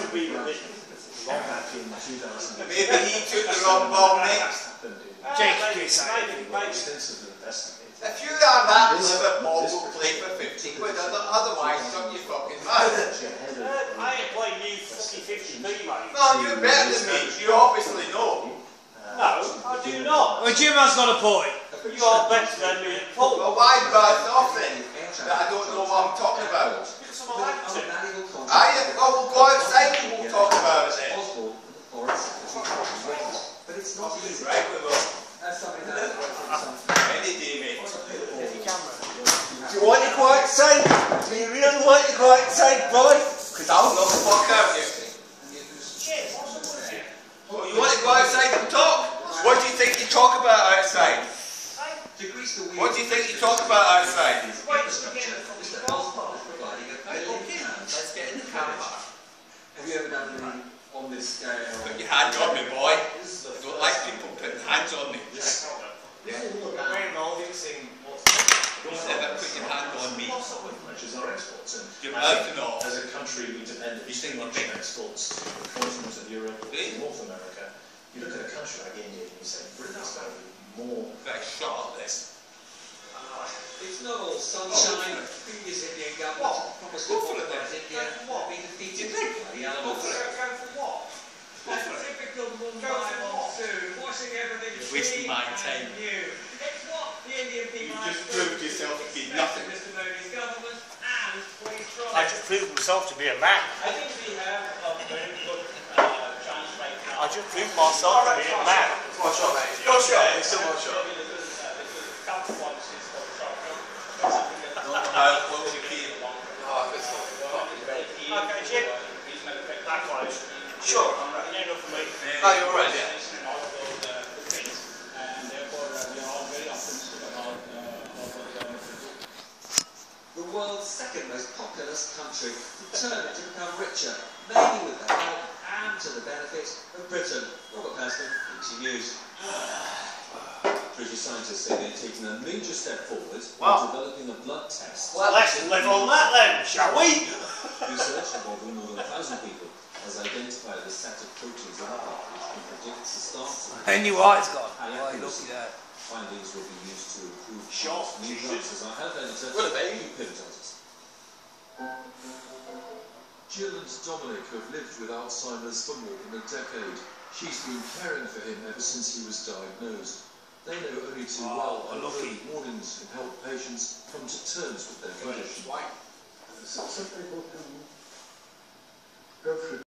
to be a bit long in 2000. Maybe he took the wrong bomb next. Jake, extensively investigated. If you are that Liverpool will play for 50 quid, otherwise shut your fucking mouth. Uh, I ain't playing you fucking 50 p, mate. No, you're better than me, you obviously know. No, I do not. Well, Jim has got a point. You are better than me at pool. Well, why buzz off then? That I don't know what I'm talking about. Because I'm allowed to. I, oh, well, we'll go outside and we'll talk about it then. But it's not easy. Right, we will. That's something that Any day, mate. Do you want to go outside? Do you really want to go outside, boy? Because I'll knock the fuck out of you. Well, you want to go outside and talk? What do you think you talk about outside? What do you think you talk about outside? Let's get in the car. Have you ever done anything on this scale? Put your hand on me, boy. I don't like people putting hands on me. You never put your hand on me. Our exports. And Your mouth and all. as a country, we depend on much on exports to the continent of Europe, Eh? North America. You look at a country like India and you say, Britain's going to be more Very short, this. It's not all sunshine. Previous Indian government promised to Go for it then. modernize India, What? been defeated You think? by the elements. Go for what? Typical Mumbai monsoon, washing everything wasting clean my and time. new. It's what the Indian people You've have just proved proved yourself to be expect nothing. of Mr. Modi's government and what he's trying. I just proved myself to be a man. I think we have a very good uh, chance right now. I just proved myself to be a man. One shot, mate. One shot. It's still one shot. Maybe this is, uh, this is counter policies for the short term. That's something that- How close you keep? Okay, Jim. Reasonable effect. That close. Sure. You know for me. No, you're right, yeah. And all of those, uh, things. And therefore, uh, we are all very optimistic about, uh, about what the government will do. The world's second most populous country, determined to become richer, maybe with the help and to the benefit of Britain. Robert Peston, BBC News. British scientists say they've taken a major step forward Wow. in developing a blood test. Well, let's live on that then, shall we? Research involving more than a thousand people has identified a set of proteins in the blood which can predict the start of Henry White's gone. high Why, look accuracy. at that. Findings will be used to improve new Jesus. drugs as our health editor. Will it be? Hugh Pym tells us. Jill and Dominic have lived with Alzheimer's for more than a decade. She's been caring for him ever since he was diagnosed. They know only too well Oh, how lucky. early warnings can help patients come to terms with their condition. White. Some people can go through